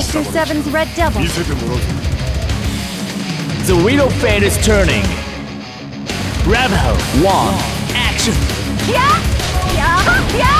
Sector 7's Red Devil. The Reno fan is turning. Bravo, One action. Yeah? Yeah? Yeah?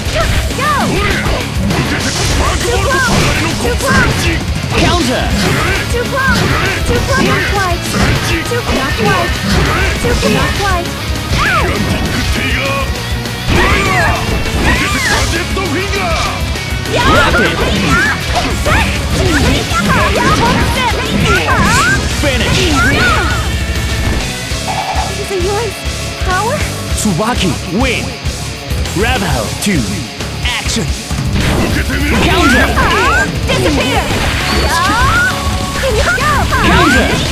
Tsubaki win! Bravo 2! action! Counter! Disappear! Counter!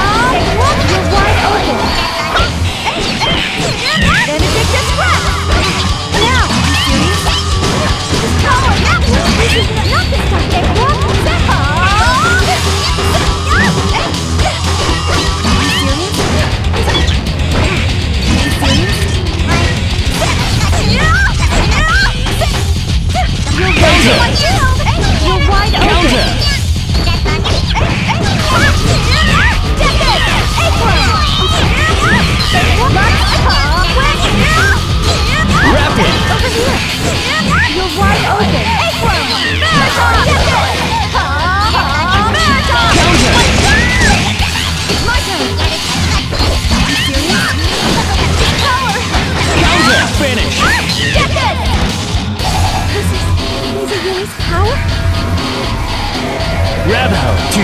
Grab out, two,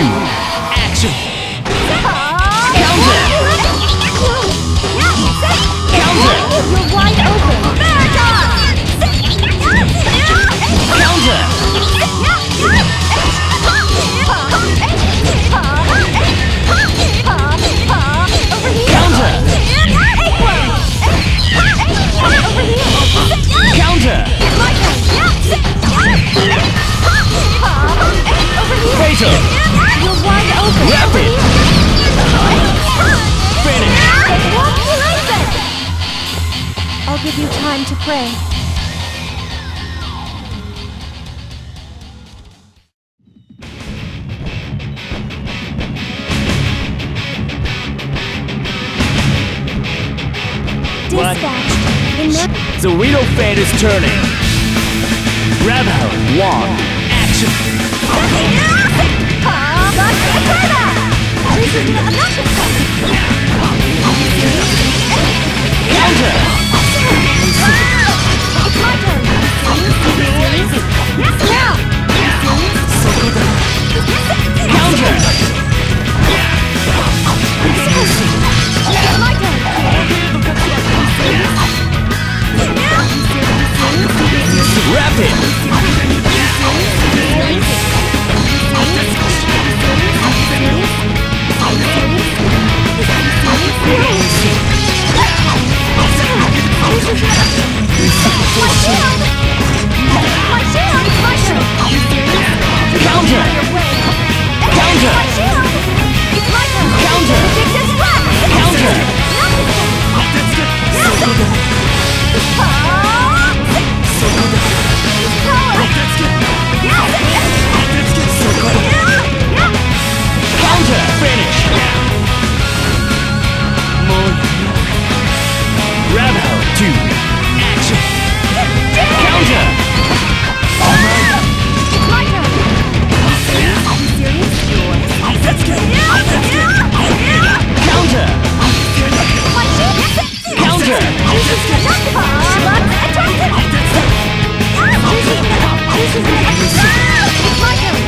action! Counter! I'll give you time to pray. What? Dispatched. In that The Reno fan is turning. Grabho 1. Action. Counter! My turn! Yes, now! It's my!